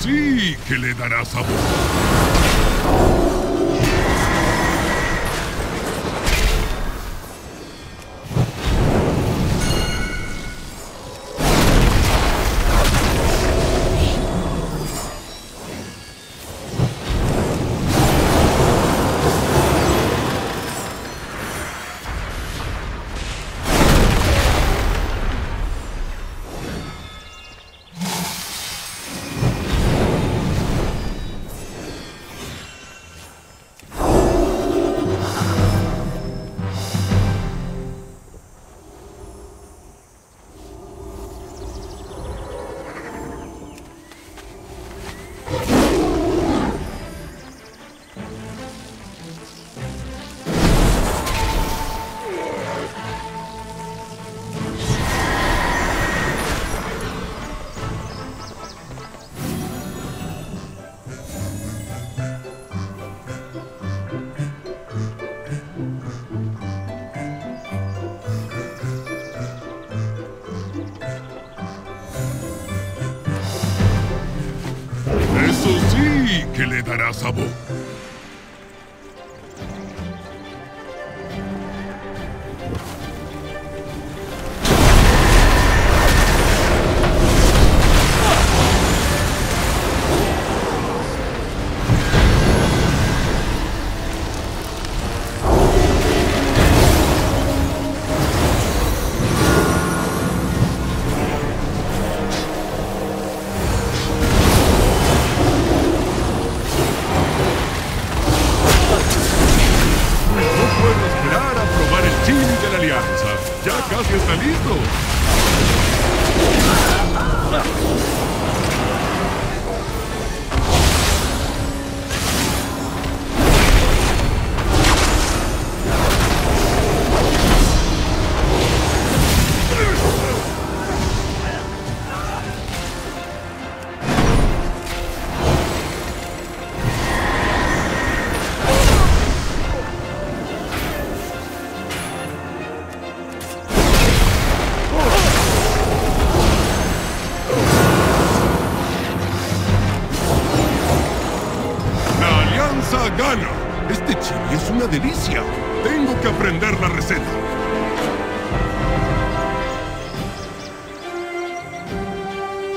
sí que le dará sabor. Sí que le dará sabor. Ya casi está listo. Gana. Este chili es una delicia. Tengo que aprender la receta.